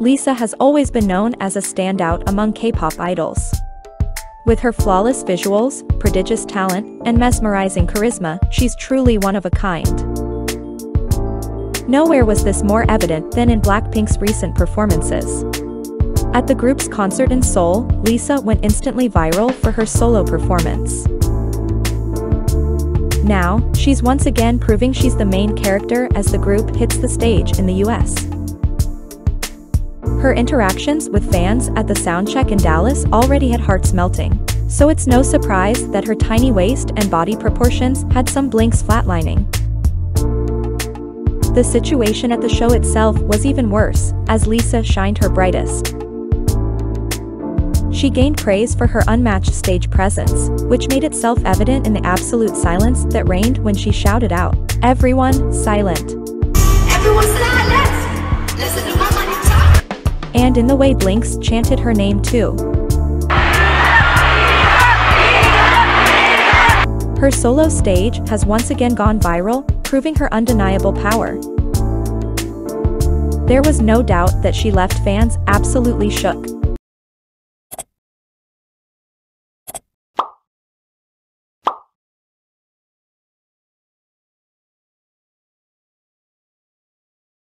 Lisa has always been known as a standout among K-pop idols. With her flawless visuals, prodigious talent, and mesmerizing charisma, she's truly one of a kind. Nowhere was this more evident than in Blackpink's recent performances. At the group's concert in Seoul, Lisa went instantly viral for her solo performance. Now, she's once again proving she's the main character as the group hits the stage in the US. Her interactions with fans at the soundcheck in Dallas already had hearts melting, so it's no surprise that her tiny waist and body proportions had some blinks flatlining. The situation at the show itself was even worse, as Lisa shined her brightest. She gained praise for her unmatched stage presence, which made itself evident in the absolute silence that reigned when she shouted out, Everyone, silent. Everyone silent! And in the way Blinks chanted her name too. Her solo stage has once again gone viral, proving her undeniable power. There was no doubt that she left fans absolutely shook.